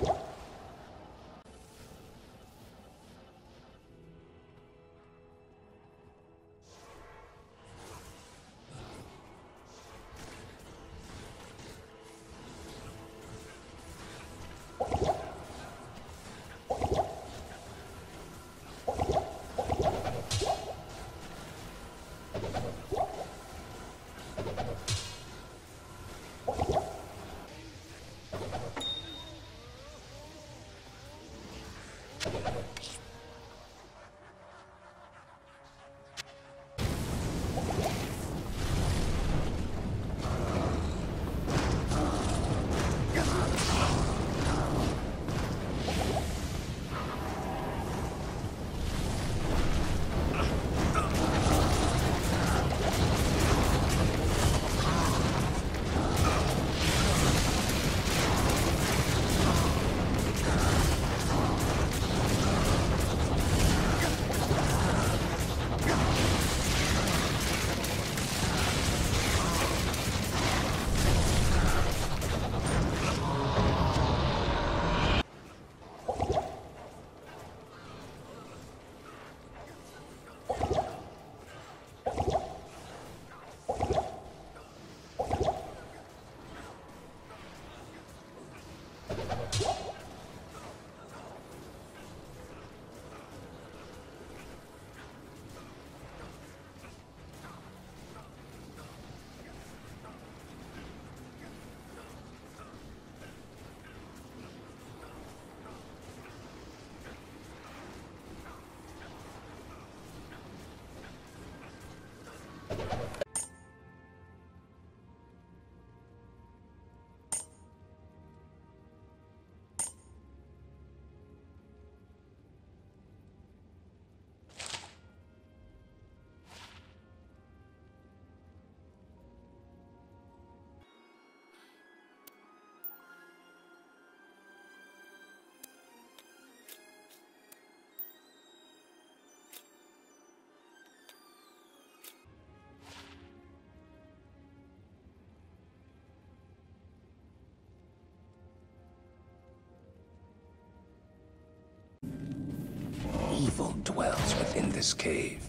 you Evil dwells within this cave.